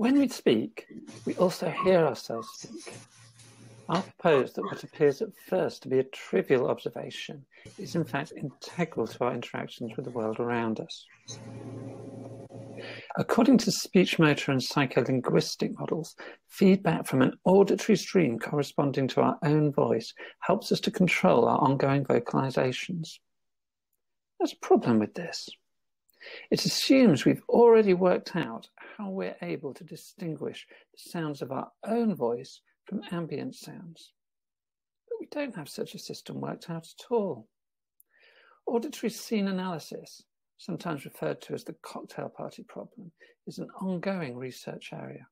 When we speak, we also hear ourselves speak. I propose that what appears at first to be a trivial observation is in fact integral to our interactions with the world around us. According to speech motor and psycholinguistic models, feedback from an auditory stream corresponding to our own voice helps us to control our ongoing vocalizations. There's a problem with this. It assumes we've already worked out how we're able to distinguish the sounds of our own voice from ambient sounds. But we don't have such a system worked out at all. Auditory scene analysis sometimes referred to as the cocktail party problem, is an ongoing research area.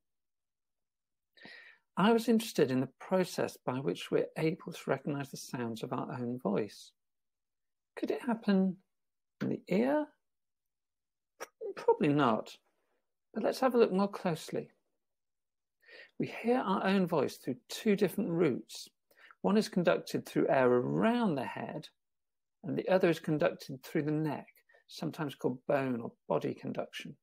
I was interested in the process by which we're able to recognize the sounds of our own voice. Could it happen in the ear? Probably not, but let's have a look more closely. We hear our own voice through two different routes. One is conducted through air around the head, and the other is conducted through the neck sometimes called bone or body conduction.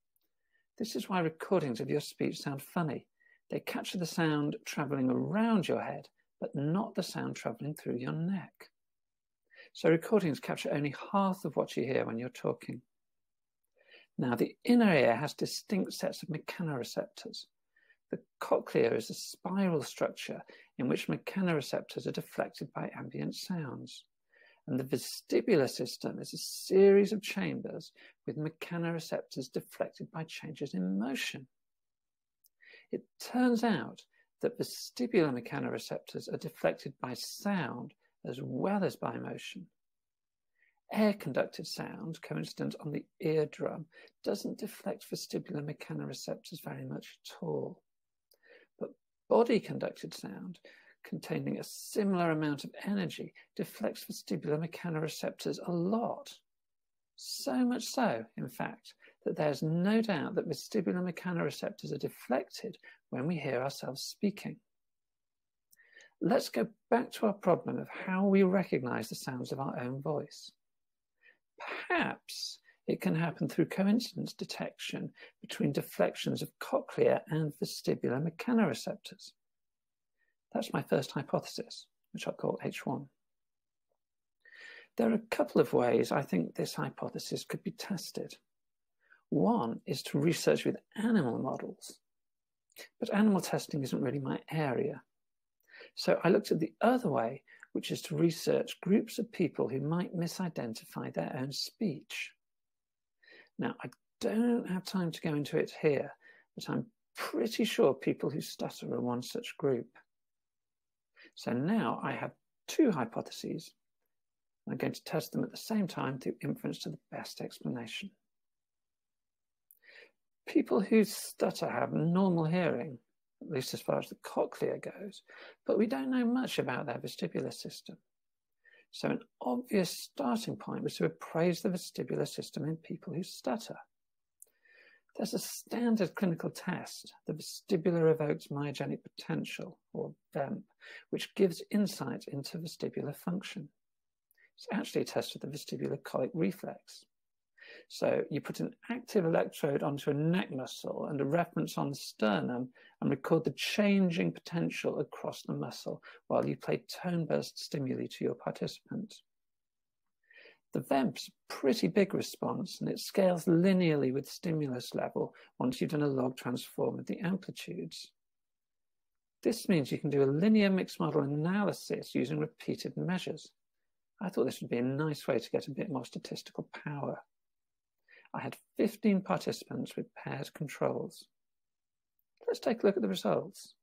This is why recordings of your speech sound funny. They capture the sound traveling around your head, but not the sound traveling through your neck. So recordings capture only half of what you hear when you're talking. Now, the inner ear has distinct sets of mechanoreceptors. The cochlea is a spiral structure in which mechanoreceptors are deflected by ambient sounds. And the vestibular system is a series of chambers with mechanoreceptors deflected by changes in motion. It turns out that vestibular mechanoreceptors are deflected by sound as well as by motion. Air conducted sound, coincident on the eardrum, doesn't deflect vestibular mechanoreceptors very much at all. But body conducted sound containing a similar amount of energy deflects vestibular mechanoreceptors a lot. So much so, in fact, that there's no doubt that vestibular mechanoreceptors are deflected when we hear ourselves speaking. Let's go back to our problem of how we recognize the sounds of our own voice. Perhaps it can happen through coincidence detection between deflections of cochlear and vestibular mechanoreceptors. That's my first hypothesis, which I'll call H1. There are a couple of ways I think this hypothesis could be tested. One is to research with animal models, but animal testing isn't really my area. So I looked at the other way, which is to research groups of people who might misidentify their own speech. Now, I don't have time to go into it here, but I'm pretty sure people who stutter are one such group. So now I have two hypotheses. I'm going to test them at the same time through inference to the best explanation. People who stutter have normal hearing, at least as far as the cochlea goes, but we don't know much about their vestibular system. So an obvious starting point was to appraise the vestibular system in people who stutter. There's a standard clinical test, the vestibular evoked myogenic potential, or VEMP, which gives insight into vestibular function. It's actually a test of the vestibulocollic reflex. So you put an active electrode onto a neck muscle and a reference on the sternum and record the changing potential across the muscle while you play tone burst stimuli to your participant. The VEMP's pretty big response and it scales linearly with stimulus level once you've done a log transform of the amplitudes. This means you can do a linear mixed model analysis using repeated measures. I thought this would be a nice way to get a bit more statistical power. I had 15 participants with paired controls. Let's take a look at the results.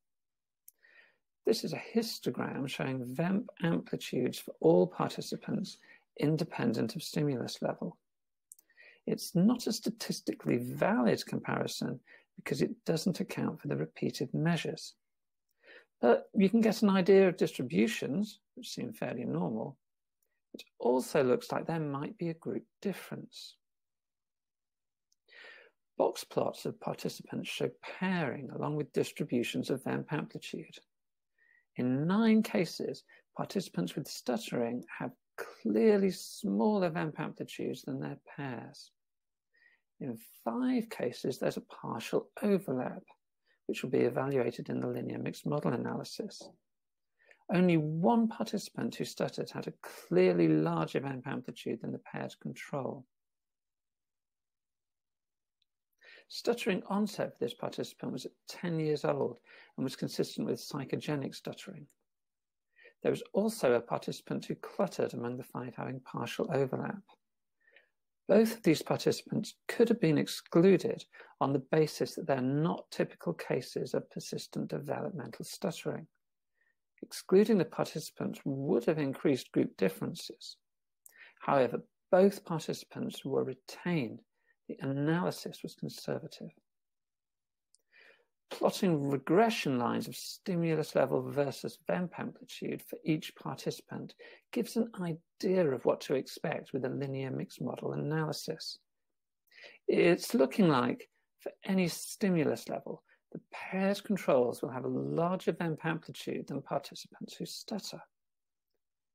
This is a histogram showing VEMP amplitudes for all participants independent of stimulus level. It's not a statistically valid comparison because it doesn't account for the repeated measures. But you can get an idea of distributions, which seem fairly normal. It also looks like there might be a group difference. Box plots of participants show pairing along with distributions of VEMP amplitude. In nine cases, participants with stuttering have clearly smaller VEMP amplitudes than their pairs. In five cases, there's a partial overlap, which will be evaluated in the linear mixed model analysis. Only one participant who stuttered had a clearly larger VEMP amplitude than the paired control. Stuttering onset for this participant was at 10 years old and was consistent with psychogenic stuttering. There was also a participant who cluttered among the five having partial overlap. Both of these participants could have been excluded on the basis that they're not typical cases of persistent developmental stuttering. Excluding the participants would have increased group differences. However, both participants were retained. The analysis was conservative. Plotting regression lines of stimulus level versus VEMP amplitude for each participant gives an idea of what to expect with a linear mixed model analysis. It's looking like for any stimulus level, the paired controls will have a larger VEMP amplitude than participants who stutter.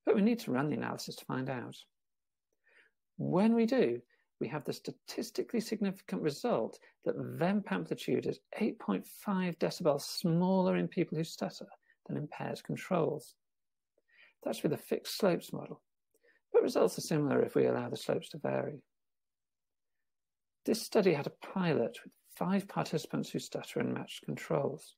But we need to run the analysis to find out. When we do, we have the statistically significant result that VEMP amplitude is 8.5 decibels smaller in people who stutter than in paired controls. That's with a fixed slopes model, but results are similar if we allow the slopes to vary. This study had a pilot with five participants who stutter and matched controls.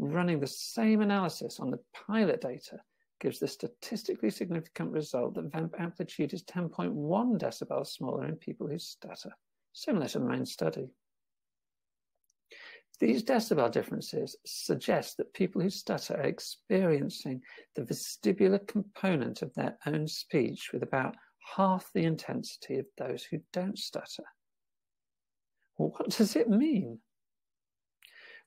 Running the same analysis on the pilot data gives the statistically significant result that VEMP amplitude is 10.1 decibels smaller in people who stutter, similar to the main study. These decibel differences suggest that people who stutter are experiencing the vestibular component of their own speech with about half the intensity of those who don't stutter. What does it mean?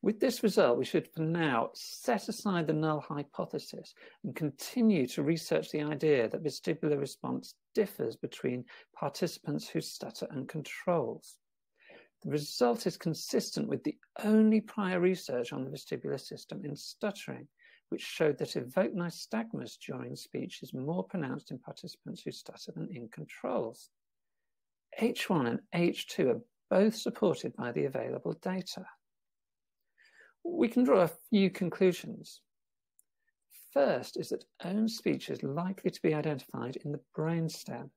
With this result, we should for now set aside the null hypothesis and continue to research the idea that vestibular response differs between participants who stutter and controls. The result is consistent with the only prior research on the vestibular system in stuttering, which showed that evoked nystagmus during speech is more pronounced in participants who stutter than in controls. H1 and H2 are both supported by the available data we can draw a few conclusions. First is that own speech is likely to be identified in the brainstem.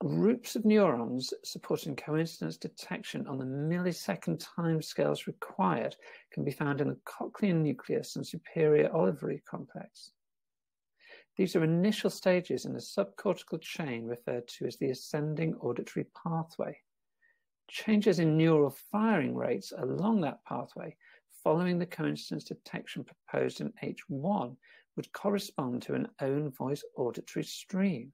Groups of neurons supporting coincidence detection on the millisecond timescales required can be found in the cochlear nucleus and superior olivary complex. These are initial stages in the subcortical chain referred to as the ascending auditory pathway. Changes in neural firing rates along that pathway following the coincidence detection proposed in H1 would correspond to an own voice auditory stream.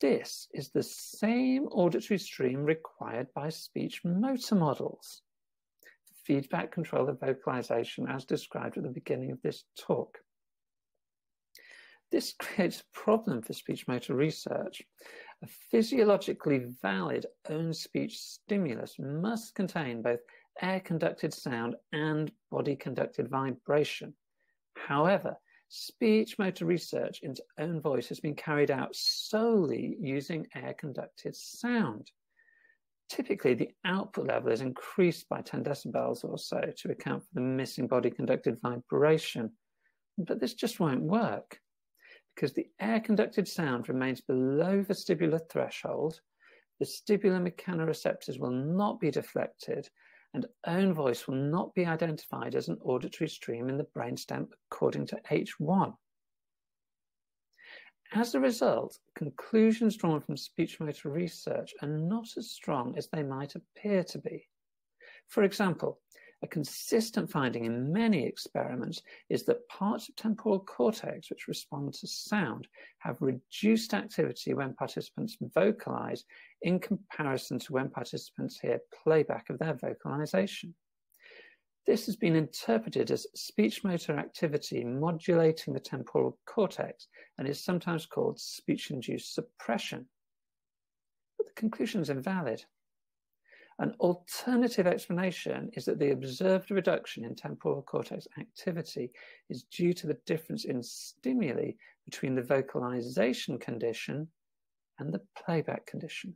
This is the same auditory stream required by speech motor models. The Feedback control of vocalization as described at the beginning of this talk. This creates a problem for speech motor research. A physiologically valid own speech stimulus must contain both air conducted sound and body conducted vibration. However, speech motor research into own voice has been carried out solely using air conducted sound. Typically, the output level is increased by 10 decibels or so to account for the missing body conducted vibration. But this just won't work because the air conducted sound remains below vestibular threshold, The vestibular mechanoreceptors will not be deflected, and own voice will not be identified as an auditory stream in the brainstem according to H1. As a result, conclusions drawn from speech motor research are not as strong as they might appear to be. For example, a consistent finding in many experiments is that parts of temporal cortex which respond to sound have reduced activity when participants vocalize in comparison to when participants hear playback of their vocalization. This has been interpreted as speech motor activity modulating the temporal cortex and is sometimes called speech induced suppression. But the conclusion is invalid. An alternative explanation is that the observed reduction in temporal cortex activity is due to the difference in stimuli between the vocalization condition and the playback condition.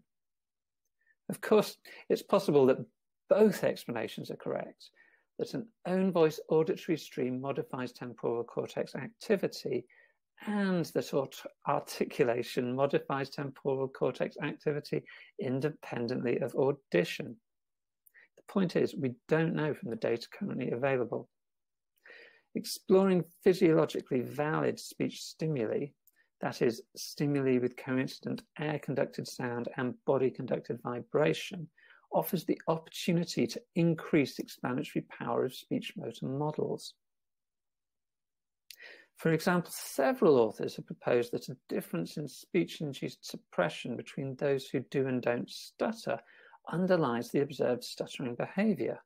Of course, it's possible that both explanations are correct, that an own voice auditory stream modifies temporal cortex activity and that articulation modifies temporal cortex activity independently of audition. The point is, we don't know from the data currently available. Exploring physiologically valid speech stimuli, that is, stimuli with coincident air conducted sound and body conducted vibration, offers the opportunity to increase explanatory power of speech motor models. For example, several authors have proposed that a difference in speech-induced suppression between those who do and don't stutter underlies the observed stuttering behavior.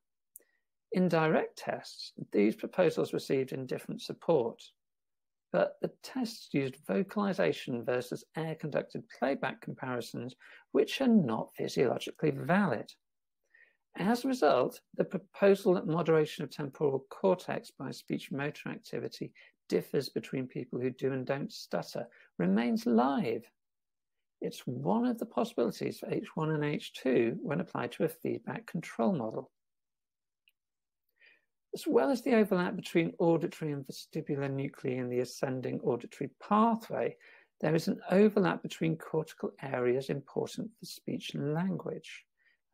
In direct tests, these proposals received indifferent support, but the tests used vocalization versus air-conducted playback comparisons, which are not physiologically valid. As a result, the proposal that moderation of temporal cortex by speech motor activity differs between people who do and don't stutter remains live. It's one of the possibilities for H1 and H2 when applied to a feedback control model. As well as the overlap between auditory and vestibular nuclei in the ascending auditory pathway, there is an overlap between cortical areas important for speech and language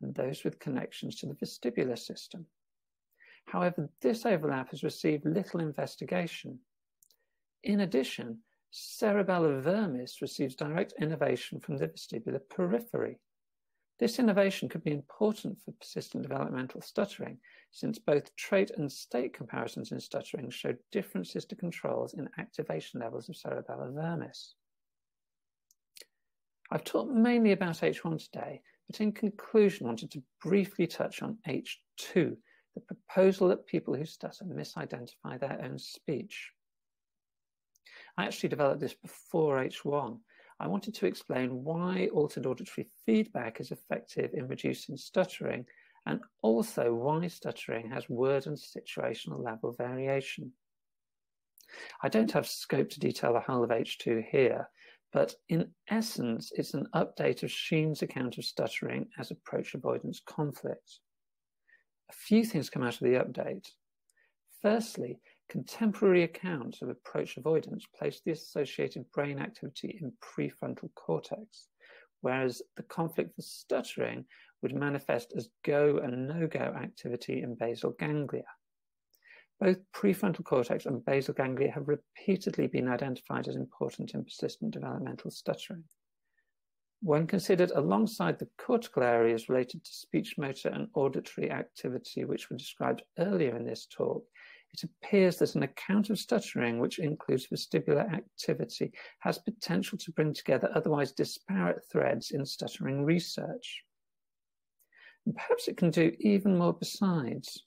and those with connections to the vestibular system. However, this overlap has received little investigation in addition, cerebellar vermis receives direct innervation from the vestibular periphery. This innervation could be important for persistent developmental stuttering, since both trait and state comparisons in stuttering show differences to controls in activation levels of cerebellar vermis. I've talked mainly about H1 today, but in conclusion wanted to briefly touch on H2, the proposal that people who stutter misidentify their own speech. I actually developed this before H1. I wanted to explain why altered auditory feedback is effective in reducing stuttering and also why stuttering has word and situational level variation. I don't have scope to detail the whole of H2 here, but in essence, it's an update of Sheehan's account of stuttering as approach avoidance conflict. A few things come out of the update. Firstly, Contemporary accounts of approach avoidance place the associated brain activity in prefrontal cortex, whereas the conflict for stuttering would manifest as go and no-go activity in basal ganglia. Both prefrontal cortex and basal ganglia have repeatedly been identified as important in persistent developmental stuttering. When considered alongside the cortical areas related to speech motor and auditory activity, which were described earlier in this talk, it appears that an account of stuttering, which includes vestibular activity, has potential to bring together otherwise disparate threads in stuttering research. And perhaps it can do even more besides.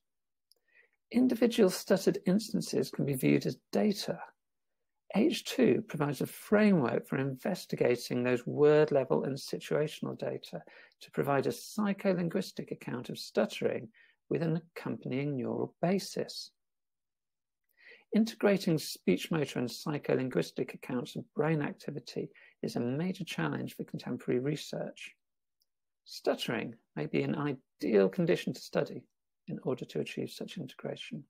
Individual stuttered instances can be viewed as data. H2 provides a framework for investigating those word level and situational data to provide a psycholinguistic account of stuttering with an accompanying neural basis. Integrating speech motor and psycholinguistic accounts of brain activity is a major challenge for contemporary research. Stuttering may be an ideal condition to study in order to achieve such integration.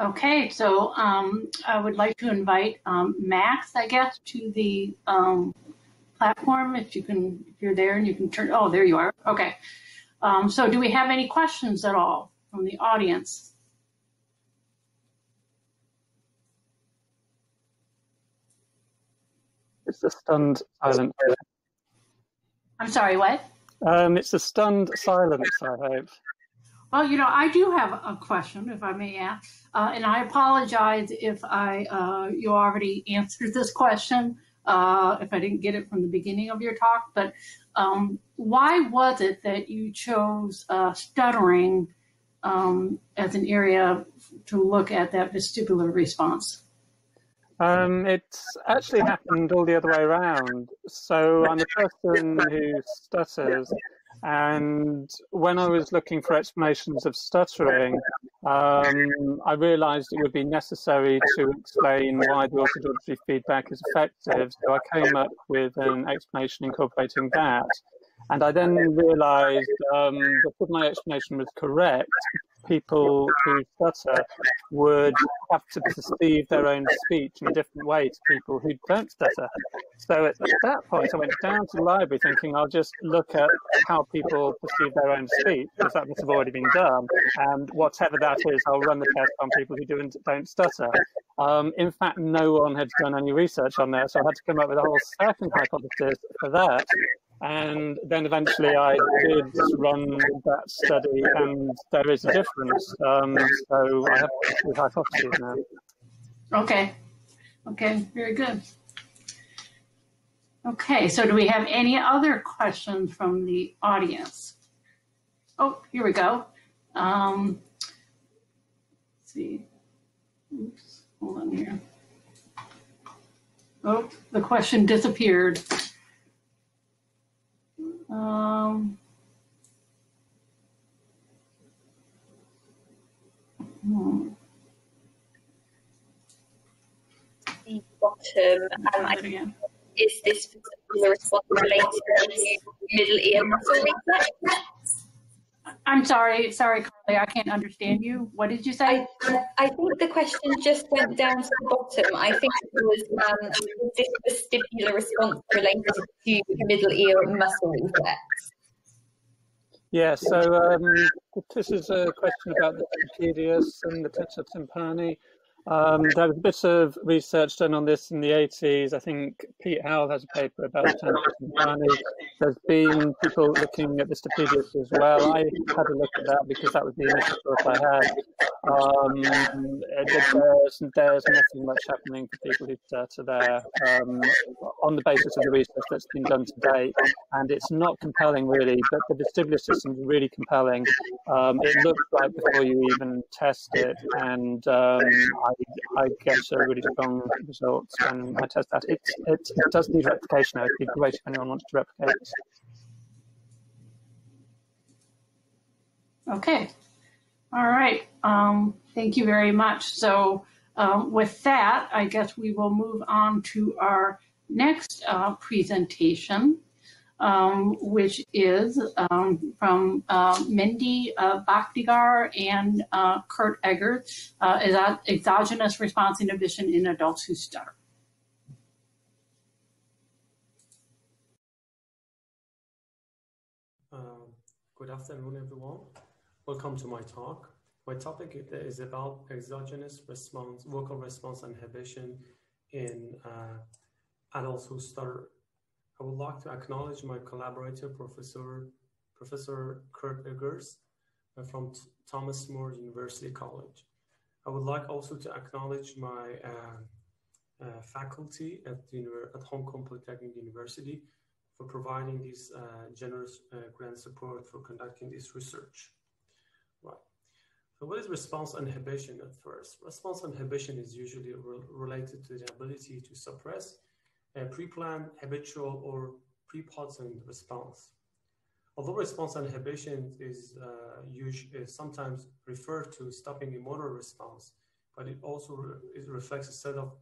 Okay, so um, I would like to invite um, Max, I guess, to the um, platform. If you can, if you're there and you can turn. Oh, there you are. Okay. Um, so, do we have any questions at all from the audience? It's a stunned silence. I'm sorry, what? Um, it's a stunned silence, I hope. Well, you know, I do have a question, if I may ask, uh, and I apologize if I uh, you already answered this question, uh, if I didn't get it from the beginning of your talk. But um, why was it that you chose uh, stuttering um, as an area to look at that vestibular response? Um, it's actually happened all the other way around. So I'm a person who stutters And when I was looking for explanations of stuttering, um, I realized it would be necessary to explain why the altered auditory feedback is effective. So I came up with an explanation incorporating that. And I then realized um, that my explanation was correct, people who stutter would have to perceive their own speech in a different way to people who don't stutter. So at that point, I went down to the library thinking I'll just look at how people perceive their own speech, because that must have already been done. And whatever that is, I'll run the test on people who do, and don't stutter. Um, in fact, no one had done any research on that, so I had to come up with a whole second hypothesis for that. And then eventually I did run that study, and there is a difference. Um, so I have two hypotheses now. Okay. Okay, very good. Okay, so do we have any other questions from the audience? Oh, here we go. Um, let's see. Oops, hold on here. Oh, the question disappeared. Um, hmm. The bottom, um, I, is this particular response related to middle ear muscle reflex? I'm sorry, sorry, Carly, I can't understand you. What did you say? I, I think the question just went down to the bottom. I think it was, um, is this vestibular response related to middle ear muscle reflex? Yeah, so um, this is a question about the stapedius and the tensor tympani. Um, there was a bit of research done on this in the 80s. I think Pete Howell has a paper about tensor tympani. There's been people looking at the stapedius as well. I had a look at that because that was the initial thought I had. Um, there's, there's nothing much happening for people who stutter there um, on the basis of the research that's been done to date. And it's not compelling, really, but the vestibular system is really compelling. Um, it looks like before you even test it, and um, I I get a really strong results when I test that. It, it, it does need replication. It'd be great if anyone wants to replicate. Okay. All right. Um, thank you very much. So um, with that, I guess we will move on to our next uh, presentation um, which is um, from uh, Mindy uh, Bakhtiar and uh, Kurt Eggers, uh, exogenous response inhibition in adults who stutter. Uh, good afternoon, everyone. Welcome to my talk. My topic is about exogenous response, vocal response inhibition in uh, adults who stutter I would like to acknowledge my collaborator, Professor, Professor Kurt Eggers uh, from T Thomas More University College. I would like also to acknowledge my uh, uh, faculty at, at Hong Kong Polytechnic University for providing this uh, generous uh, grant support for conducting this research. Right. What is response inhibition at first? Response inhibition is usually re related to the ability to suppress a pre-planned, habitual, or pre-potent response. Although response inhibition is, uh, usually, is sometimes referred to stopping a motor response, but it also re it reflects a set of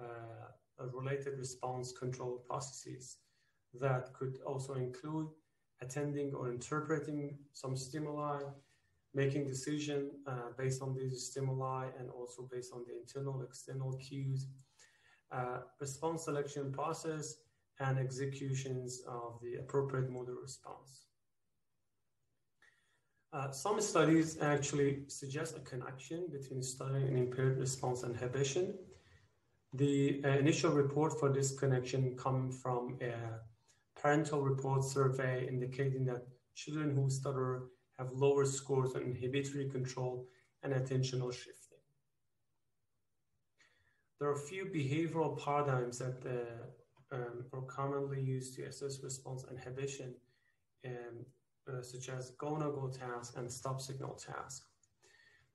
uh, related response control processes that could also include attending or interpreting some stimuli, making decision uh, based on these stimuli and also based on the internal external cues, uh, response selection process and executions of the appropriate motor response. Uh, some studies actually suggest a connection between stuttering and impaired response inhibition. The uh, initial report for this connection come from a parental report survey indicating that children who stutter have lower scores on inhibitory control and attentional shift. There are a few behavioral paradigms that uh, um, are commonly used to assess response inhibition, um, uh, such as go-no-go task and stop signal task.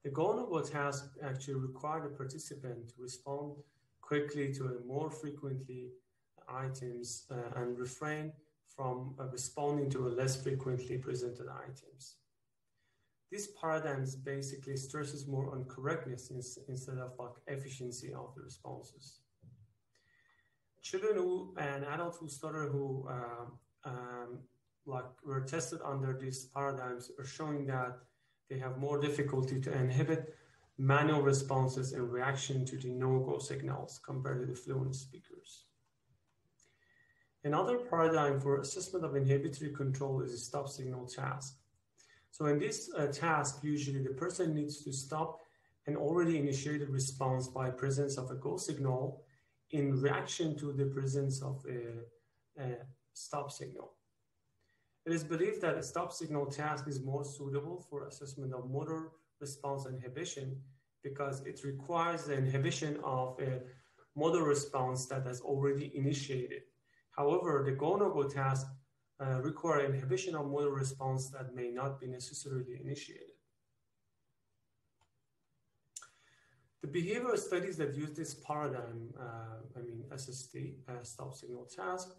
The go-no-go task actually require the participant to respond quickly to more frequently items uh, and refrain from uh, responding to less frequently presented items. This paradigm basically stresses more on correctness instead of like efficiency of the responses. Children who and adults who stutter who uh, um, like were tested under these paradigms are showing that they have more difficulty to inhibit manual responses in reaction to the no-go signals compared to the fluent speakers. Another paradigm for assessment of inhibitory control is a stop signal task. So in this uh, task, usually the person needs to stop an already initiated response by presence of a go signal in reaction to the presence of a, a stop signal. It is believed that a stop signal task is more suitable for assessment of motor response inhibition because it requires the inhibition of a motor response that has already initiated. However, the go-no-go task uh, require inhibition of motor response that may not be necessarily initiated. The behavioral studies that use this paradigm, uh, I mean SST, uh, stop signal task,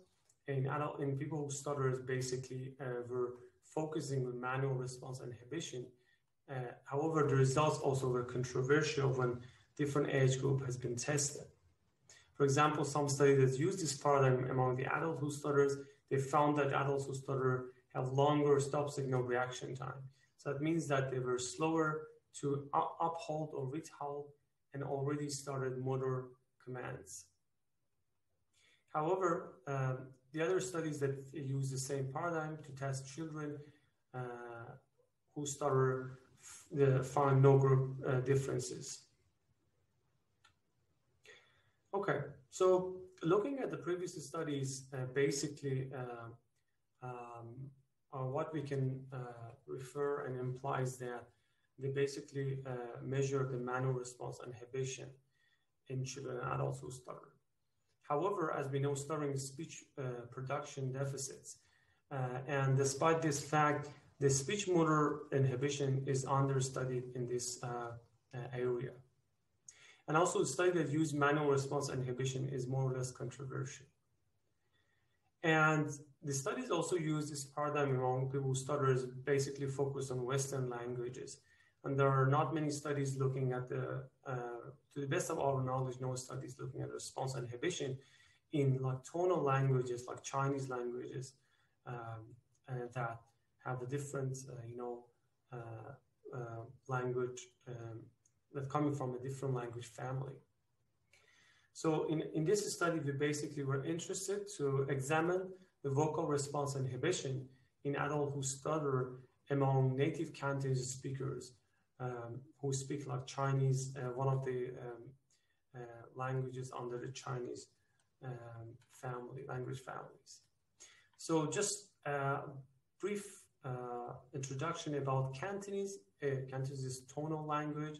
in adult in people who stutter basically were focusing on manual response inhibition. Uh, however, the results also were controversial when different age group has been tested. For example, some studies that use this paradigm among the adult who stutters, they found that adults who stutter have longer stop signal reaction time. So that means that they were slower to uphold or withhold and already started motor commands. However, um, the other studies that use the same paradigm to test children uh, who stutter find no group uh, differences. Okay, so looking at the previous studies, uh, basically uh, um, uh, what we can uh, refer and implies that they basically measure the manual response inhibition in children and adults who stutter. However, as we know, stuttering speech uh, production deficits. Uh, and despite this fact, the speech motor inhibition is understudied in this uh, uh, area. And also the study that used manual response inhibition is more or less controversial. And the studies also use this paradigm among people who stutters basically focus on Western languages. And there are not many studies looking at the, uh, to the best of our knowledge, no studies looking at response inhibition in like tonal languages, like Chinese languages, um, that have a different, uh, you know, uh, uh, language um, that coming from a different language family. So in, in this study, we basically were interested to examine the vocal response inhibition in adults who stutter among native Cantonese speakers um, who speak like Chinese, uh, one of the um, uh, languages under the Chinese um, family, language families. So just a brief uh, introduction about Cantonese. Uh, Cantonese is tonal language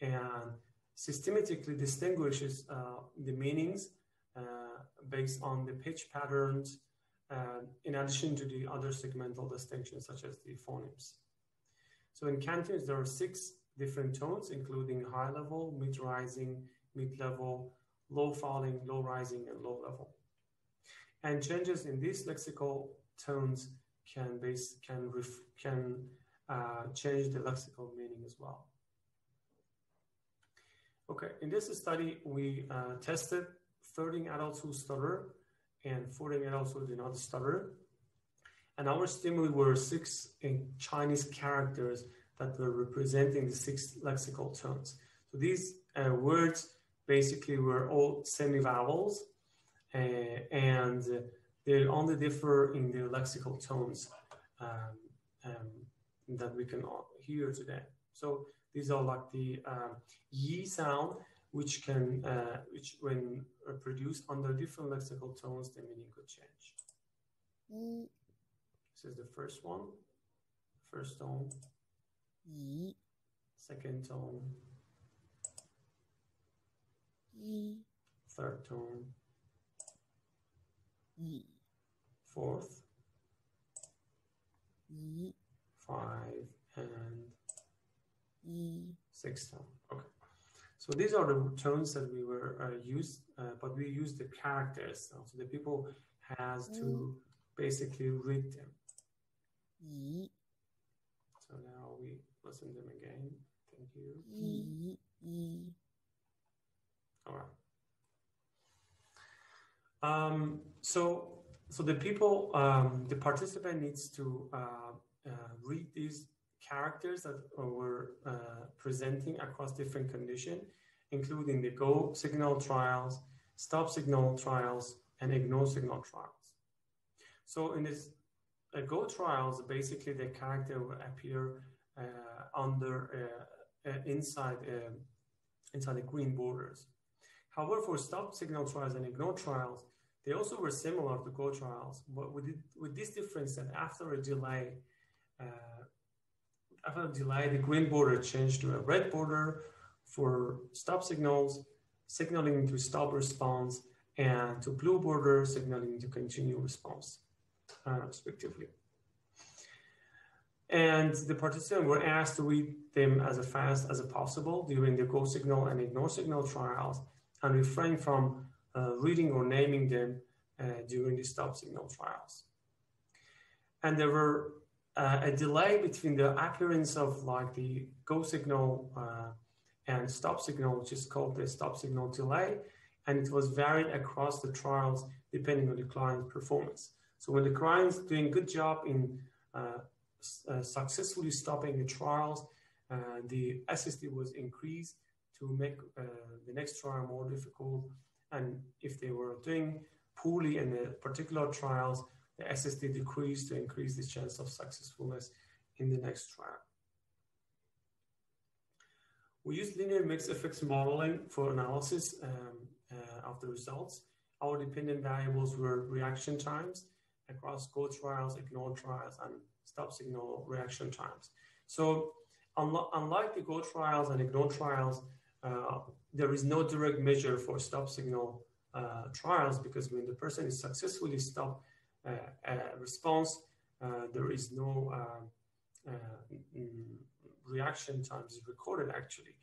and systematically distinguishes uh, the meanings uh, based on the pitch patterns in addition to the other segmental distinctions such as the phonemes. So in Cantonese, there are six different tones, including high level, mid rising, mid level, low falling, low rising, and low level. And changes in these lexical tones can base can ref, can uh, change the lexical meaning as well. Okay, in this study, we uh, tested 13 adults who stutter and 14 adults who do not stutter. And our stimuli were six in Chinese characters that were representing the six lexical tones. So these uh, words basically were all semi-vowels uh, and they only differ in the lexical tones um, um, that we can hear today. So these are like the um, yi sound, which can, uh, which when produced under different lexical tones, the meaning could change. Mm. This is the first one, first tone. Yi. Second tone. Yi. Third tone. Yi. Fourth. Yi. Five and Sixth tone. Okay. So these are the tones that we were uh, used, uh, but we use the characters. So the people has to basically read them. So now we listen to them again. Thank you. All right. Um, so, so the people, um, the participant needs to uh, uh, read these characters that we're uh, presenting across different conditions, including the go signal trials, stop signal trials, and ignore signal trials. So in this uh, go trials, basically the character will appear uh, under uh, inside inside the green borders. However, for stop signal trials and ignore trials, they also were similar to Go trials, but with, it, with this difference that after a delay, uh, after a delay, the green border changed to a red border for stop signals, signaling to stop response, and to blue border signaling to continue response, uh, respectively. And the participants were asked to read them as fast as possible during the go signal and ignore signal trials and refrain from uh, reading or naming them uh, during the stop signal trials. And there were uh, a delay between the appearance of like the go signal and stop signal, which is called the stop signal delay, and it was varied across the trials depending on the client's performance. So when the client's doing a good job in uh, uh, successfully stopping the trials, uh, the SST was increased to make the next trial more difficult and if they were doing poorly in the particular trials, the SST decreased to increase the chance of successfulness in the next trial. We use linear mixed effects modeling for analysis um, uh, of the results. Our dependent variables were reaction times across go trials, ignore trials, and stop signal reaction times. So unlike the go trials and ignore trials, uh, there is no direct measure for stop signal uh, trials because when the person is successfully stopped response, uh, there is no uh, mm, reaction times recorded actually.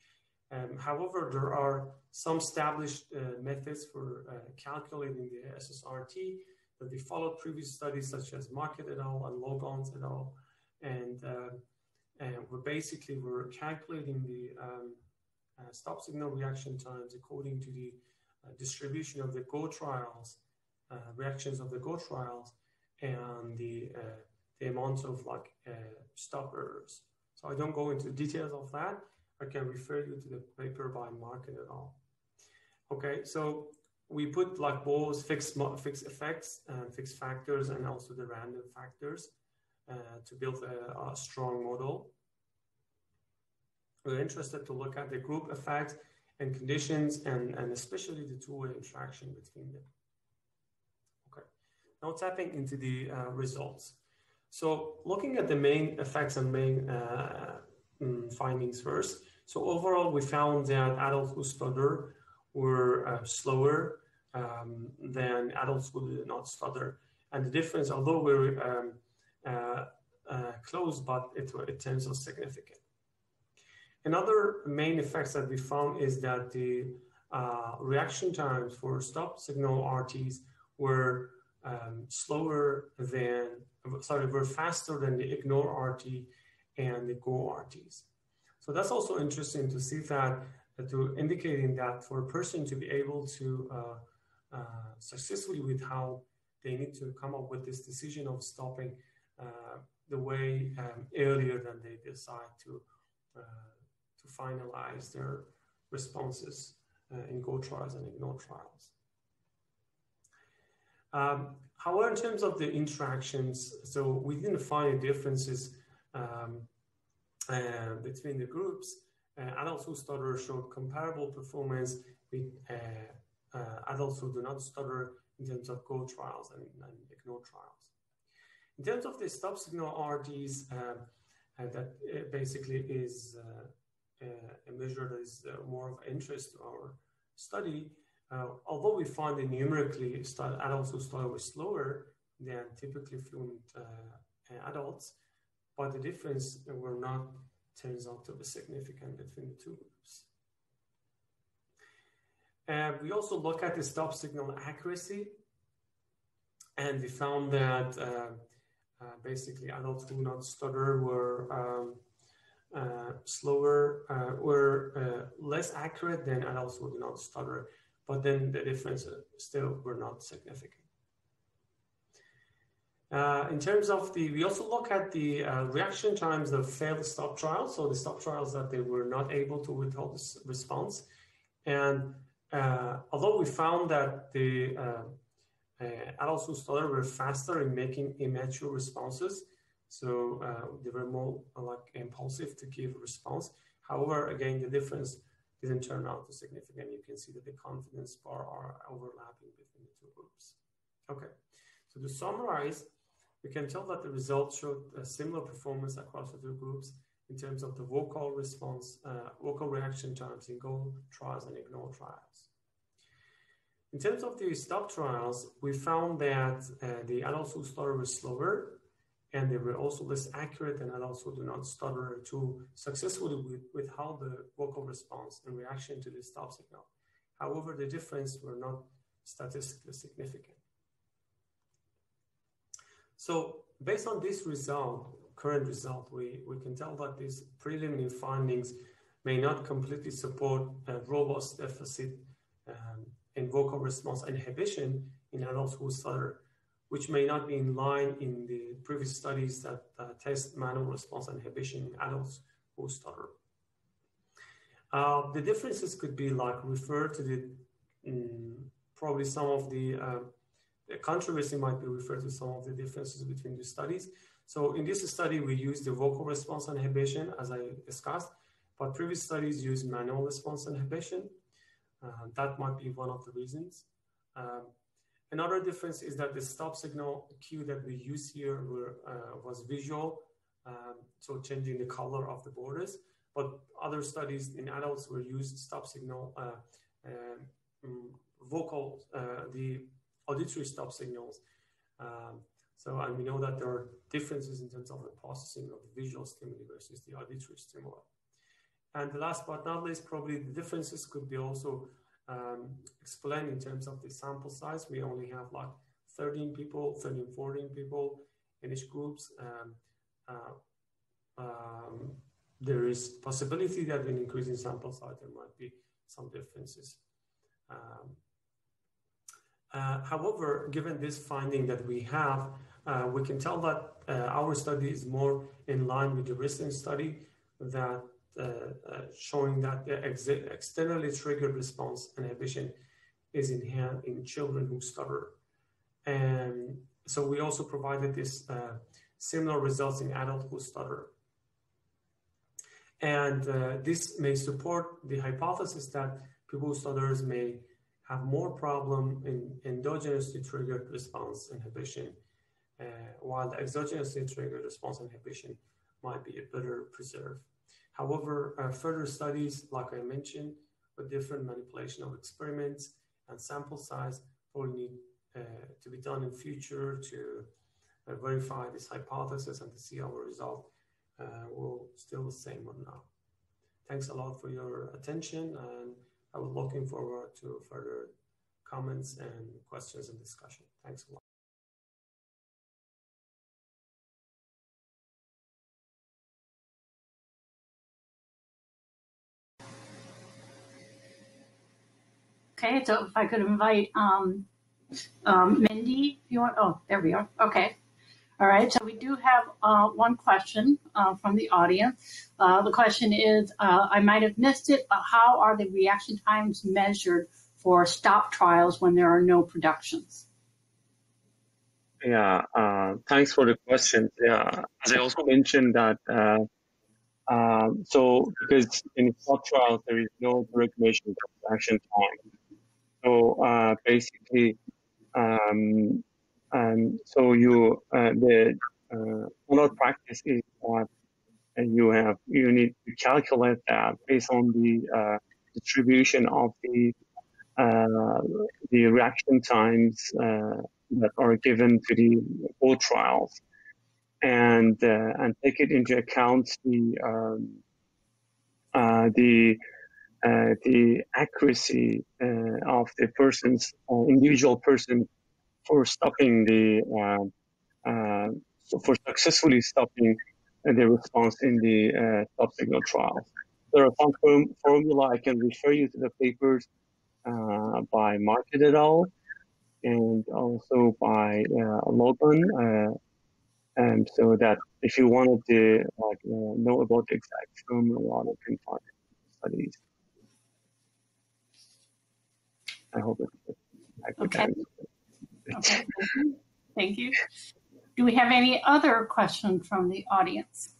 Um, however, there are some established methods for calculating the SSRT that we followed previous studies such as Market et al. and Logans et al. And, and we're basically we're calculating the um, uh, stop signal reaction times according to the uh, distribution of the Go trials, uh, Uh, reactions of the Go trials, and the, uh, the amount of like uh, stop errors. So I don't go into details of that. I can refer you to the paper by Market et al. Okay, so we put like both fixed fixed effects and fixed factors and also the random factors uh, to build a, a, strong model. We're interested to look at the group effect and conditions and, and especially the two-way interaction between them. Now tapping into the uh, results. So looking at the main effects and main uh, mm, findings first. So overall, we found that adults who stutter were uh, slower um, than adults who did not stutter. And the difference, although we're um, uh, uh, close, but it, it turns out significant. Another main effects that we found is that the uh, reaction times for stop signal RTs were um, slower than, sorry, were faster than the ignore RT and the go RTs. So that's also interesting to see that, to indicating that for a person to be able to uh, uh, successfully with how they need to come up with this decision of stopping uh, the way um, earlier than they decide to uh, to finalize their responses uh, in Go trials and ignore trials. Um, however, in terms of the interactions, so we didn't find differences um, uh, between the groups. Uh, adults who stutter showed comparable performance with uh, uh, adults who do not stutter in terms of Go trials and, and ignore trials. In terms of the stop signal RTs, uh, that basically is a measure that is uh, more of interest to our study, uh, although we find that numerically adults who study were slower than typically fluent uh, adults, but the difference were not turns out to be significant between the two groups. And we also look at the stop signal accuracy. and we found that basically adults who not stutter were um, uh, slower, uh, were uh, less accurate than adults who do not stutter, but then the difference still were not significant. Uh, in terms of the, we also look at the uh, reaction times of failed stop trials. So the stop trials that they were not able to withhold this response. And uh, although we found that the adults who stutter were faster in making immature responses, so uh, they were more uh, like impulsive to give a response. However, again, the difference didn't turn out to significant. You can see that the confidence bar are overlapping between the two groups. Okay, so to summarize, we can tell that the results showed a similar performance across the two groups in terms of the vocal response, uh, vocal reaction times in GO trials and IGNORE trials. In terms of the stop trials, we found that uh, the adults who started were slower and they were also less accurate and also do not stutter to successfully with how the vocal response and reaction to the stop signal. However, the difference were not statistically significant. So based on this result, current result, we, we can tell that these preliminary findings may not completely support a robust deficit um, in vocal response inhibition in adults who stutter which may not be in line in the previous studies that uh, test manual response inhibition in adults who stutter. Uh, the differences could be like referred to the, um, probably some of the, uh, the controversy might be referred to some of the differences between the studies. So in this study, we use the vocal response inhibition as I discussed, but previous studies use manual response inhibition. Uh, that might be one of the reasons. Um, Another difference is that the stop signal cue that we use here were, uh, was visual, um, so changing the color of the borders. But other studies in adults were used stop signal, uh, um, vocal, uh, the auditory stop signals. Um, so, and we know that there are differences in terms of the processing of the visual stimuli versus the auditory stimuli. And the last but not least, probably the differences could be also um, explain in terms of the sample size. We only have like 13 people, 13, 14 people in each groups. Um, uh, um, there is possibility that when increasing sample size, there might be some differences. Um, uh, however, given this finding that we have, uh, we can tell that uh, our study is more in line with the recent study that showing that the ex externally triggered response inhibition is inherent in children who stutter. And so we also provided this uh, similar results in adults who stutter. And uh, this may support the hypothesis that people who stutters may have more problem in endogenously triggered response inhibition, uh, while the exogenously triggered response inhibition might be a better preserve. However, uh, further studies, like I mentioned, with different manipulation of experiments and sample size probably need uh, to be done in future to uh, verify this hypothesis and to see our result uh, will still the same or not. Thanks a lot for your attention and I will looking forward to further comments and questions and discussion. Thanks a lot. Okay, so if I could invite um, um, Mindy, if you want. Oh, there we are. Okay. All right, so we do have uh, one question uh, from the audience. Uh, the question is, uh, I might have missed it, but how are the reaction times measured for stop trials when there are no productions? Yeah, uh, thanks for the question. Yeah, as I also mentioned that, uh, so because in stop trials there is no regulation of reaction time, so uh, basically, um, um, so you uh, the uh, practice is that you have you need to calculate that based on the uh, distribution of the uh, the reaction times uh, that are given to the both trials, and and take it into account the um, the the accuracy uh, of the person's uh, individual person for stopping the uh, uh, for successfully stopping the response in the uh, stop signal trials. There are some form formula I can refer you to the papers uh, by Market et al. and also by uh, Logan. Uh, and so that if you wanted to like uh, know about the exact formula, you can find studies. I hope it's okay. okay. Thank you. Do we have any other questions from the audience?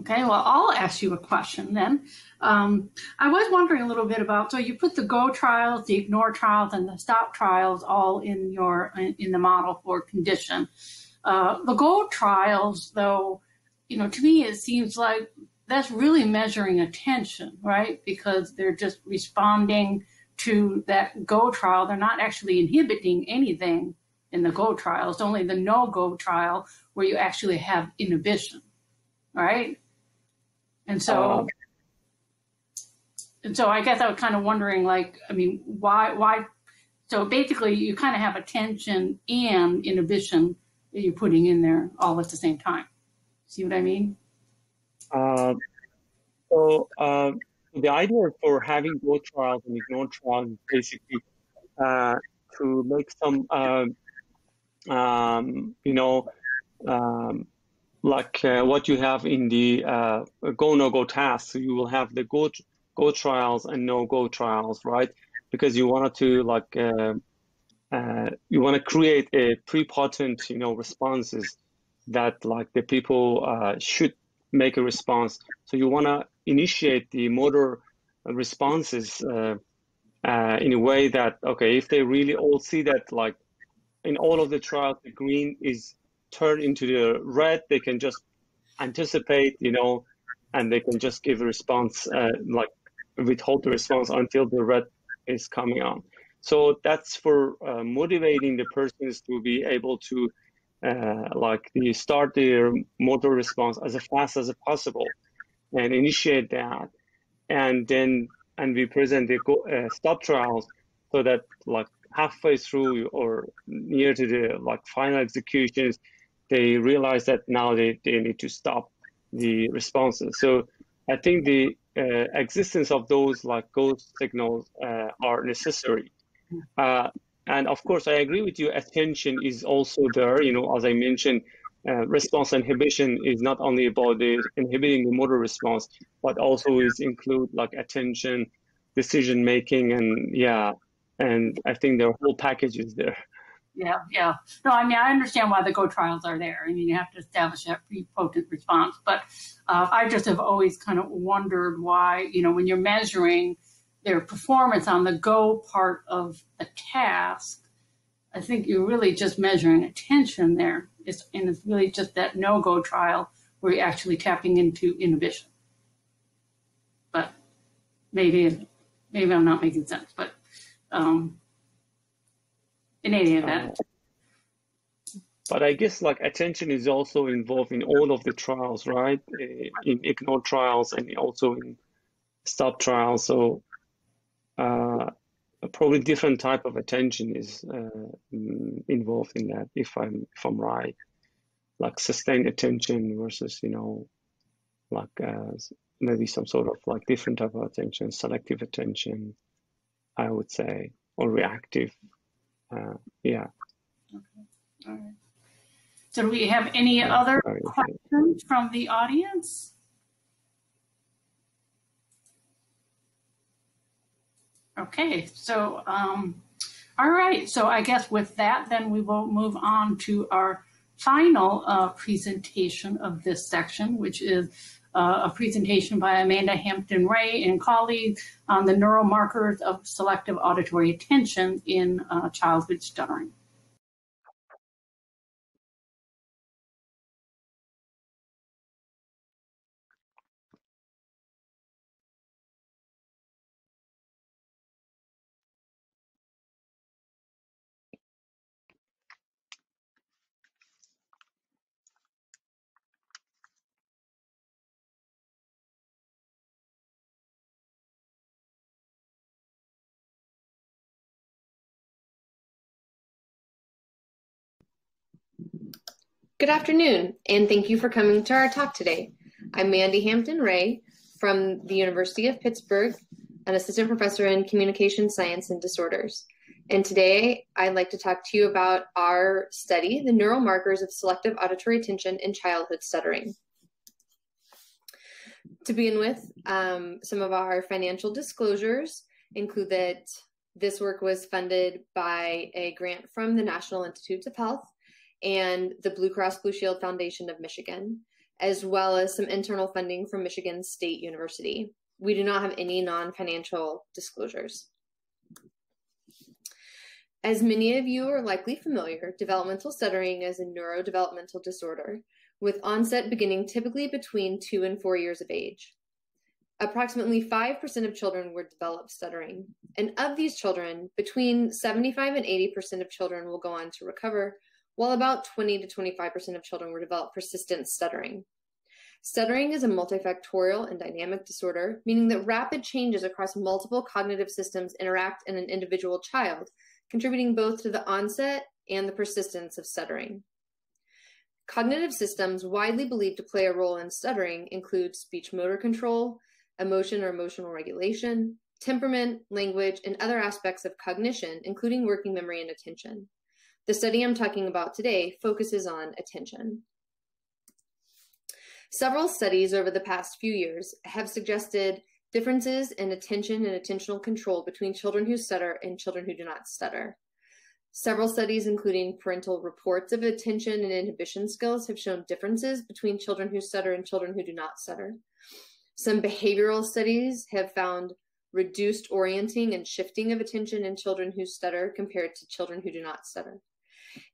Okay, well, I'll ask you a question then. Um, I was wondering a little bit about, so you put the go trials, the ignore trials, and the stop trials all in your in the model for condition. Uh, the go trials, though, you know, to me it seems like that's really measuring attention, right? Because they're just responding to that go trial. They're not actually inhibiting anything in the go trial. It's only the no go trial where you actually have inhibition, right? And so, um, and so I guess I was kind of wondering, like, I mean, why, why? So basically, you kind of have attention and inhibition that you're putting in there all at the same time. See what I mean? Uh, so uh, the idea for having both trials and ignore trials is basically uh, to make some, um, um, you know, um, like uh, what you have in the uh, go no go tasks. So you will have the go go trials and no go trials, right? Because you wanted to like uh, you want to create a prepotent, you know, responses that like the people should make a response. So you want to initiate the motor responses uh, uh, in a way that, okay, if they really all see that like in all of the trials, the green is turned into the red, they can just anticipate, you know, and they can just give a response, uh, like withhold the response until the red is coming on. So that's for uh, motivating the persons to be able to uh, like the start their motor response as fast as possible and initiate that. And then and we present the uh, stop trials so that like halfway through or near to the like final executions they realize that now they, they need to stop the responses. So i think the uh, existence of those like ghost signals uh, are necessary. Uh, and of course, I agree with you. Attention is also there. You know, as I mentioned, uh, response inhibition is not only about the inhibiting the motor response, but also is include like attention, decision making, and yeah, and I think the whole package is there. Yeah, yeah. No, I mean I understand why the go trials are there. I mean you have to establish that potent response, but uh, I just have always kind of wondered why you know when you're measuring their performance on the go part of a task, I think you're really just measuring attention there. It's, and it's really just that no go trial where you're actually tapping into inhibition. But maybe, maybe I'm not making sense, but um, in any event. But I guess like attention is also involved in all of the trials, right? In ignore trials and also in stop trials. So uh, probably different type of attention is uh, mm, involved in that if i'm if i'm right. Like sustained attention versus you know like uh, maybe some sort of like different type of attention selective attention i would say or reactive. Uh, yeah. Okay. All right. So do we have any other questions from the audience Okay, so um, all right. So I guess with that, then we will move on to our final uh, presentation of this section, which is uh, a presentation by Amanda Hampton Wray and colleagues on the neural markers of selective auditory attention in uh, childhood stuttering. Good afternoon, and thank you for coming to our talk today. I'm Mandy Hampton Wray from the University of Pittsburgh, an assistant professor in communication science and disorders. And today I'd like to talk to you about our study, the neural markers of selective auditory attention in childhood stuttering. To begin with, um, some of our financial disclosures include that this work was funded by a grant from the National Institutes of Health and the Blue Cross Blue Shield Foundation of Michigan, as well as some internal funding from Michigan State University. We do not have any non financial disclosures. As many of you are likely familiar, developmental stuttering is a neurodevelopmental disorder with onset beginning typically between two and four years of age. Approximately 5% of children will develop stuttering, and of these children, between 75 and 80% of children will go on to recover, while about 20 to 25% of children will develop persistent stuttering. Stuttering is a multifactorial and dynamic disorder, meaning that rapid changes across multiple cognitive systems interact in an individual child, contributing both to the onset and the persistence of stuttering. Cognitive systems widely believed to play a role in stuttering include speech motor control, emotion or emotional regulation, temperament, language, and other aspects of cognition, including working memory and attention. The study I'm talking about today focuses on attention. Several studies over the past few years have suggested differences in attention and attentional control between children who stutter and children who do not stutter. Several studies, including parental reports of attention and inhibition skills, have shown differences between children who stutter and children who do not stutter. Some behavioral studies have found reduced orienting and shifting of attention in children who stutter compared to children who do not stutter.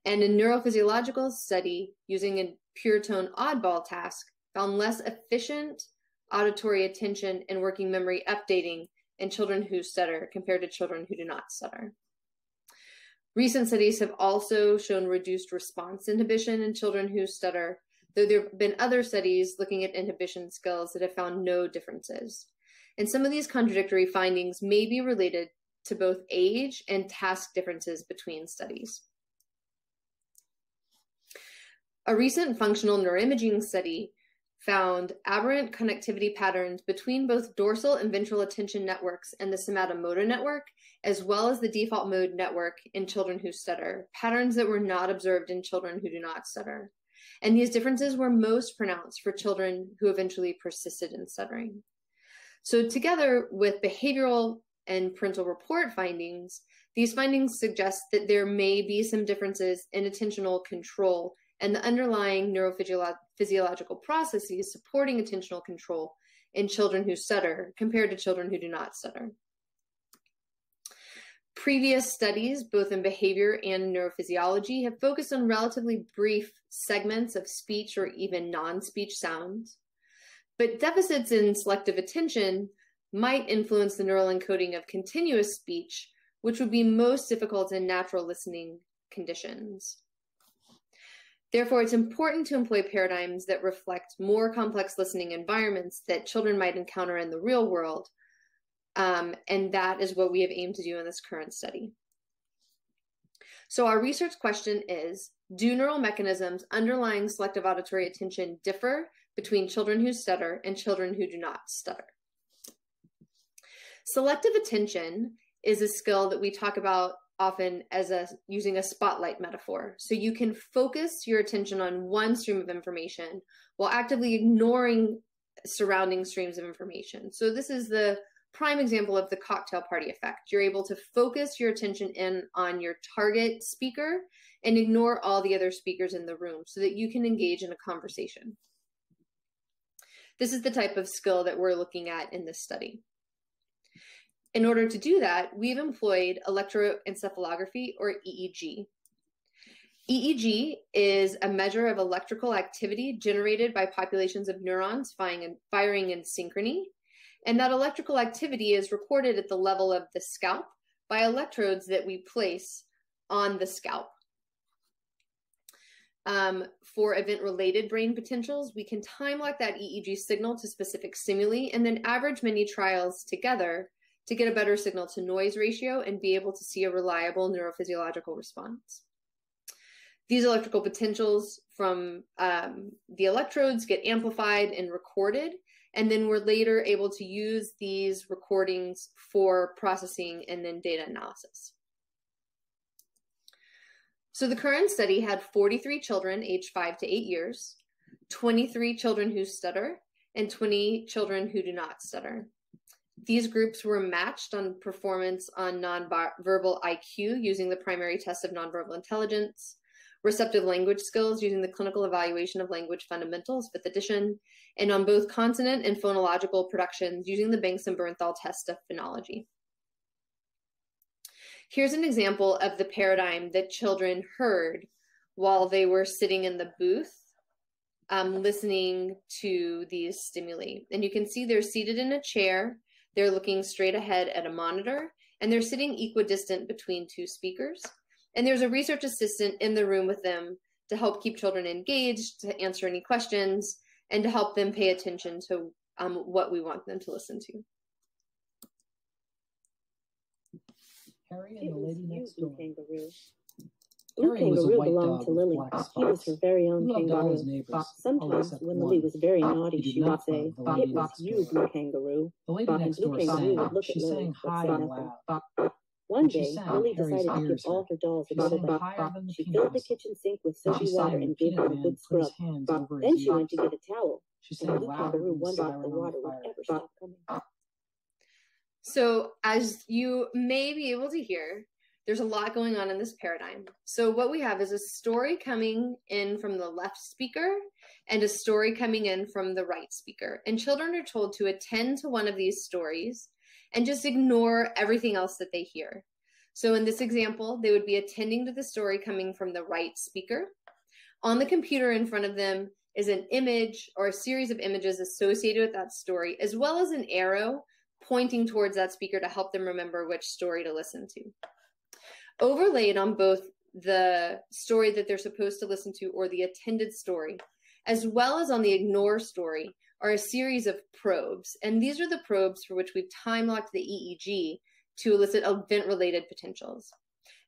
And a neurophysiological study using a pure tone oddball task found less efficient auditory attention and working memory updating in children who stutter compared to children who do not stutter. Recent studies have also shown reduced response inhibition in children who stutter, though there have been other studies looking at inhibition skills that have found no differences. And some of these contradictory findings may be related to both age and task differences between studies. A recent functional neuroimaging study found aberrant connectivity patterns between both dorsal and ventral attention networks and the somatomotor network as well as the default mode network in children who stutter, patterns that were not observed in children who do not stutter. And these differences were most pronounced for children who eventually persisted in stuttering. So, together with behavioral and parental report findings, these findings suggest that there may be some differences in attentional control and the underlying neurophysiological processes supporting attentional control in children who stutter compared to children who do not stutter. Previous studies, both in behavior and neurophysiology, have focused on relatively brief segments of speech or even non speech sounds. But deficits in selective attention might influence the neural encoding of continuous speech, which would be most difficult in natural listening conditions. Therefore, it's important to employ paradigms that reflect more complex listening environments that children might encounter in the real world um, and that is what we have aimed to do in this current study. So our research question is, do neural mechanisms underlying selective auditory attention differ between children who stutter and children who do not stutter? Selective attention is a skill that we talk about often as a using a spotlight metaphor. So you can focus your attention on one stream of information while actively ignoring surrounding streams of information. So this is the prime example of the cocktail party effect. You're able to focus your attention in on your target speaker and ignore all the other speakers in the room so that you can engage in a conversation. This is the type of skill that we're looking at in this study. In order to do that, we've employed electroencephalography or EEG. EEG is a measure of electrical activity generated by populations of neurons firing in synchrony and that electrical activity is recorded at the level of the scalp by electrodes that we place on the scalp. Um, for event related brain potentials, we can time lock that EEG signal to specific stimuli and then average many trials together to get a better signal to noise ratio and be able to see a reliable neurophysiological response. These electrical potentials from um, the electrodes get amplified and recorded, and then we're later able to use these recordings for processing and then data analysis. So the current study had 43 children aged 5 to 8 years, 23 children who stutter, and 20 children who do not stutter. These groups were matched on performance on nonverbal IQ using the primary test of nonverbal intelligence, receptive language skills using the clinical evaluation of language fundamentals, fifth edition, and on both consonant and phonological productions using the Bankson Bernthal test of phonology. Here's an example of the paradigm that children heard while they were sitting in the booth um, listening to these stimuli. And you can see they're seated in a chair, they're looking straight ahead at a monitor, and they're sitting equidistant between two speakers. And there's a research assistant in the room with them to help keep children engaged, to answer any questions, and to help them pay attention to um, what we want them to listen to. Harry and the lady next door. Kangaroo. Blue kangaroo belonged to Lily. He was her very own kangaroo. Sometimes, when Lily was very naughty, she would say, "It was you, Blue Kangaroo." The lady next door sang. She sang high and loud. One day, Lily decided to give all her dolls a bit of a She filled the kitchen sink with soapy water and gave them a good scrub. Then she went to get a towel. She sang Blue Kangaroo wondered if the water would ever stop coming. So, as you may be able to hear, there's a lot going on in this paradigm. So, what we have is a story coming in from the left speaker and a story coming in from the right speaker. And children are told to attend to one of these stories and just ignore everything else that they hear. So, in this example, they would be attending to the story coming from the right speaker. On the computer in front of them is an image or a series of images associated with that story, as well as an arrow pointing towards that speaker to help them remember which story to listen to. Overlaid on both the story that they're supposed to listen to or the attended story, as well as on the ignore story, are a series of probes. And these are the probes for which we've time locked the EEG to elicit event related potentials.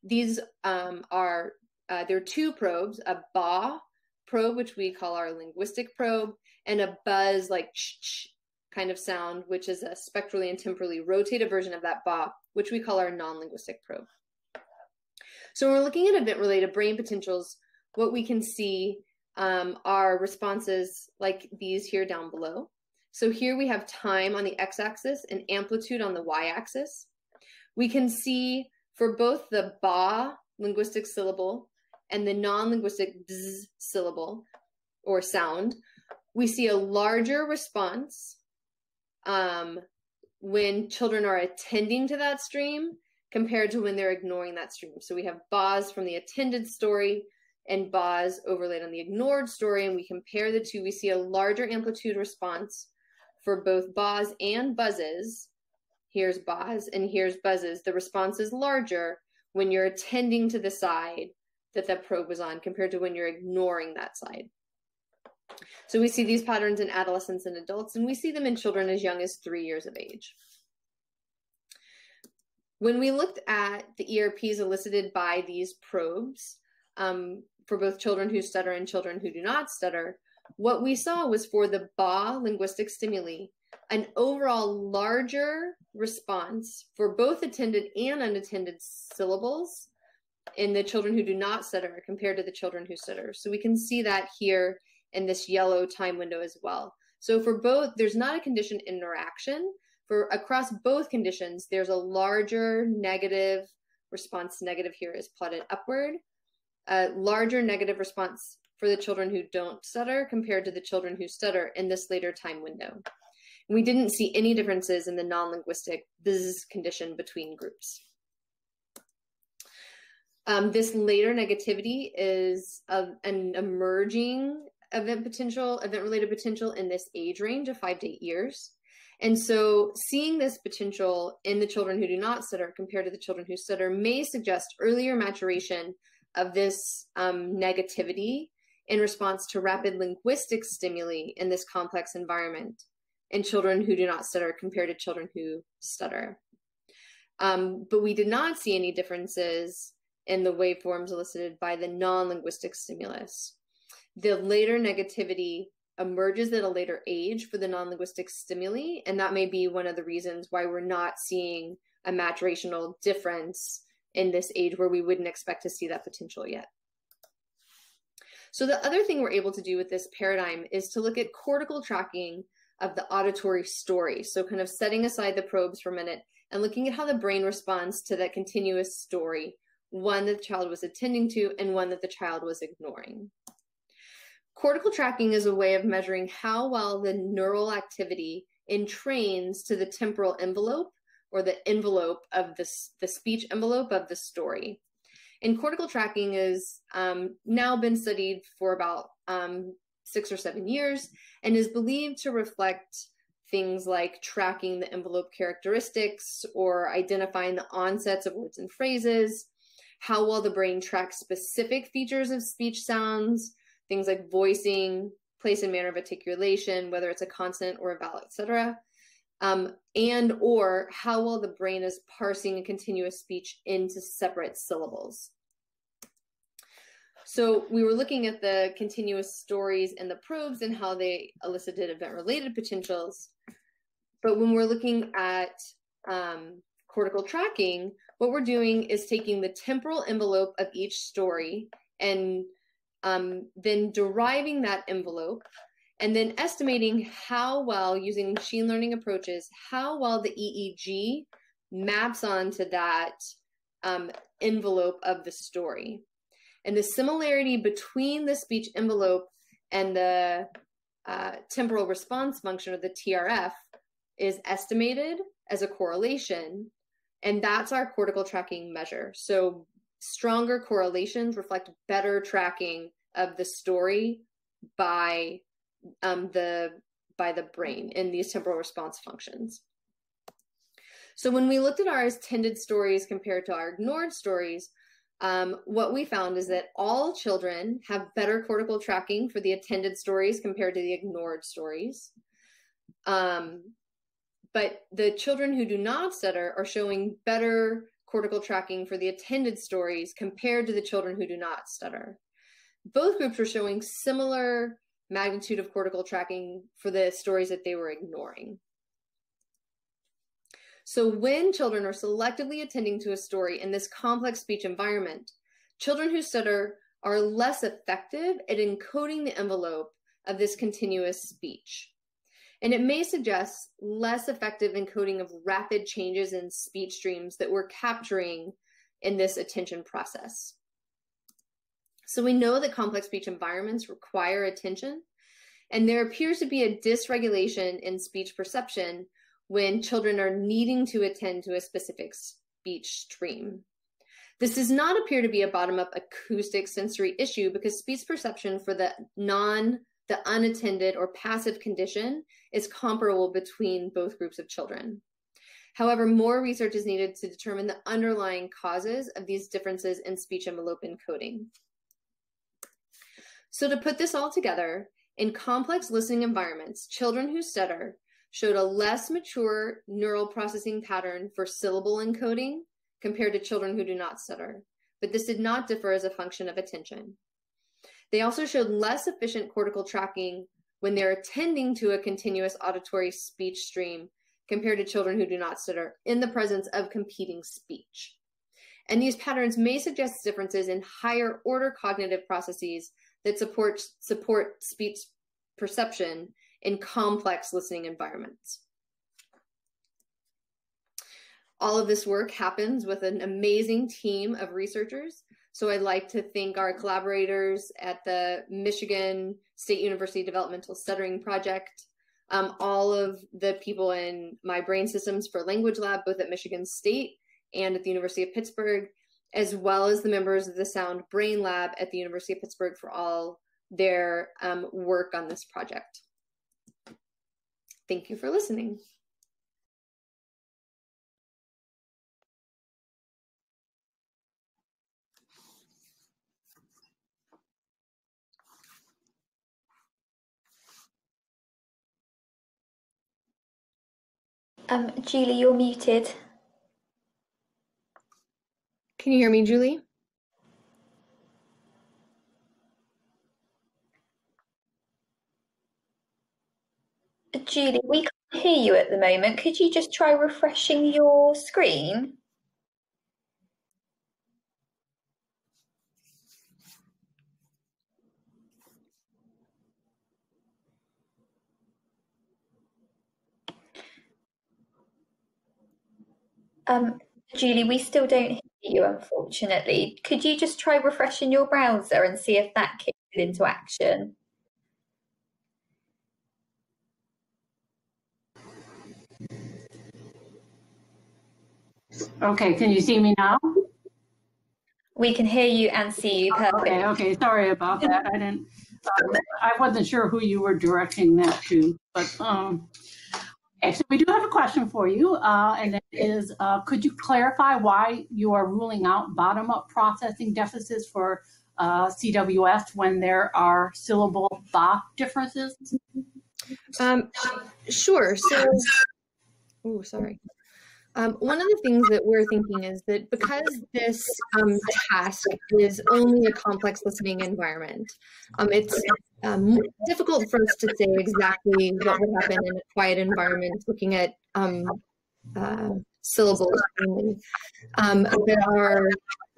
These um, are, uh, there are two probes a ba probe, which we call our linguistic probe, and a buzz like ch kind of sound, which is a spectrally and temporally rotated version of that ba, which we call our non linguistic probe. So when we're looking at event related brain potentials, what we can see um, are responses like these here down below. So here we have time on the x-axis and amplitude on the y-axis. We can see for both the ba linguistic syllable and the non-linguistic bz syllable or sound, we see a larger response um, when children are attending to that stream compared to when they're ignoring that stream. So we have bas from the attended story and bas overlaid on the ignored story, and we compare the two. We see a larger amplitude response for both bas and buzzes. Here's bas and here's buzzes. The response is larger when you're attending to the side that that probe was on compared to when you're ignoring that side. So we see these patterns in adolescents and adults, and we see them in children as young as three years of age. When we looked at the ERPs elicited by these probes um, for both children who stutter and children who do not stutter, what we saw was for the BA linguistic stimuli, an overall larger response for both attended and unattended syllables in the children who do not stutter compared to the children who stutter. So we can see that here in this yellow time window as well. So for both, there's not a condition interaction, for across both conditions, there's a larger negative response. Negative here is plotted upward. A larger negative response for the children who don't stutter compared to the children who stutter in this later time window. we didn't see any differences in the non-linguistic this condition between groups. Um, this later negativity is a, an emerging event potential, event related potential in this age range of five to eight years. And so seeing this potential in the children who do not stutter compared to the children who stutter may suggest earlier maturation of this um, negativity in response to rapid linguistic stimuli in this complex environment in children who do not stutter compared to children who stutter. Um, but we did not see any differences in the waveforms elicited by the non-linguistic stimulus. The later negativity emerges at a later age for the non-linguistic stimuli, and that may be one of the reasons why we're not seeing a maturational difference in this age where we wouldn't expect to see that potential yet. So the other thing we're able to do with this paradigm is to look at cortical tracking of the auditory story. So kind of setting aside the probes for a minute and looking at how the brain responds to that continuous story, one that the child was attending to and one that the child was ignoring. Cortical tracking is a way of measuring how well the neural activity entrains to the temporal envelope or the envelope of the, the speech envelope of the story. And cortical tracking has um, now been studied for about um, six or seven years and is believed to reflect things like tracking the envelope characteristics or identifying the onsets of words and phrases, how well the brain tracks specific features of speech sounds, things like voicing, place and manner of articulation, whether it's a consonant or a vowel, etc um, and or how well the brain is parsing a continuous speech into separate syllables. So we were looking at the continuous stories and the probes and how they elicited event-related potentials. But when we're looking at um, cortical tracking, what we're doing is taking the temporal envelope of each story and um, then deriving that envelope and then estimating how well, using machine learning approaches, how well the EEG maps onto that um, envelope of the story. And the similarity between the speech envelope and the uh, temporal response function, or the TRF, is estimated as a correlation. And that's our cortical tracking measure. So stronger correlations reflect better tracking of the story by um, the by the brain in these temporal response functions. So when we looked at our attended stories compared to our ignored stories, um, what we found is that all children have better cortical tracking for the attended stories compared to the ignored stories. Um, but the children who do not stutter are showing better cortical tracking for the attended stories compared to the children who do not stutter. Both groups were showing similar magnitude of cortical tracking for the stories that they were ignoring. So when children are selectively attending to a story in this complex speech environment, children who stutter are less effective at encoding the envelope of this continuous speech. And it may suggest less effective encoding of rapid changes in speech streams that we're capturing in this attention process. So we know that complex speech environments require attention, and there appears to be a dysregulation in speech perception when children are needing to attend to a specific speech stream. This does not appear to be a bottom-up acoustic sensory issue because speech perception for the non the unattended or passive condition is comparable between both groups of children. However, more research is needed to determine the underlying causes of these differences in speech envelope encoding. So to put this all together, in complex listening environments, children who stutter showed a less mature neural processing pattern for syllable encoding compared to children who do not stutter, but this did not differ as a function of attention. They also showed less efficient cortical tracking when they're attending to a continuous auditory speech stream compared to children who do not stutter in the presence of competing speech. And these patterns may suggest differences in higher order cognitive processes that support support speech perception in complex listening environments. All of this work happens with an amazing team of researchers. So I'd like to thank our collaborators at the Michigan State University Developmental Stuttering Project, um, all of the people in my Brain Systems for Language Lab, both at Michigan State and at the University of Pittsburgh, as well as the members of the Sound Brain Lab at the University of Pittsburgh for all their um, work on this project. Thank you for listening. Um, Julie, you're muted. Can you hear me, Julie? Julie, we can't hear you at the moment. Could you just try refreshing your screen? Um, Julie, we still don't hear you, unfortunately. Could you just try refreshing your browser and see if that kicks it into action? Okay, can you see me now? We can hear you and see you perfectly. Okay, okay, sorry about that. I didn't, um, I wasn't sure who you were directing that to, but, um, so we do have a question for you, uh, and it is, uh, could you clarify why you are ruling out bottom-up processing deficits for uh, CWS when there are syllable ba differences? Um, sure. So, oh, sorry. Um, one of the things that we're thinking is that because this um, task is only a complex listening environment, um, it's um, difficult for us to say exactly what would happen in a quiet environment looking at um, uh, syllables. Um, but our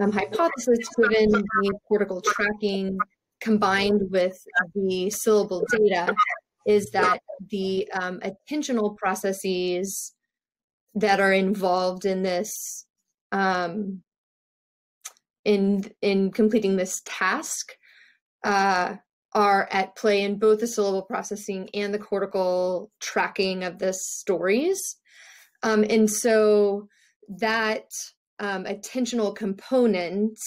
hypothesis, given the cortical tracking combined with the syllable data, is that the attentional processes that are involved in this um, in in completing this task uh, are at play in both the syllable processing and the cortical tracking of the stories. Um, and so that um, attentional component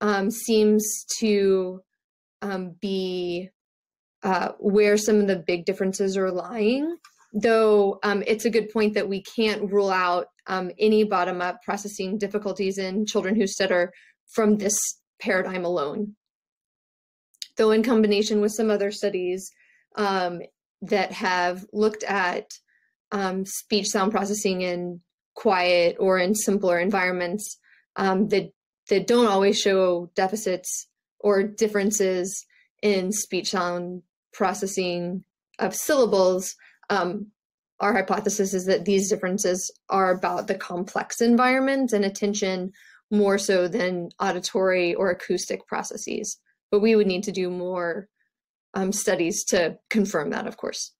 um, seems to um, be uh, where some of the big differences are lying though um, it's a good point that we can't rule out um, any bottom up processing difficulties in children who stutter from this paradigm alone. Though, in combination with some other studies um, that have looked at um, speech sound processing in quiet or in simpler environments um, that, that don't always show deficits or differences in speech sound processing of syllables, um, our hypothesis is that these differences are about the complex environment and attention more so than auditory or acoustic processes. But we would need to do more um, studies to confirm that, of course.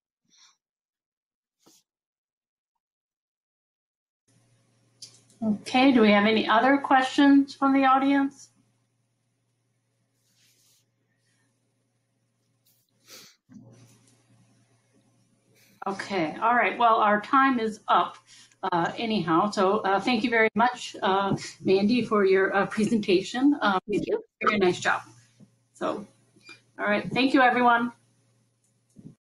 Okay, do we have any other questions from the audience? Okay, all right. Well, our time is up uh, anyhow. So uh, thank you very much, uh, Mandy, for your uh, presentation. Um, thank you. Very nice job. So, all right. Thank you, everyone.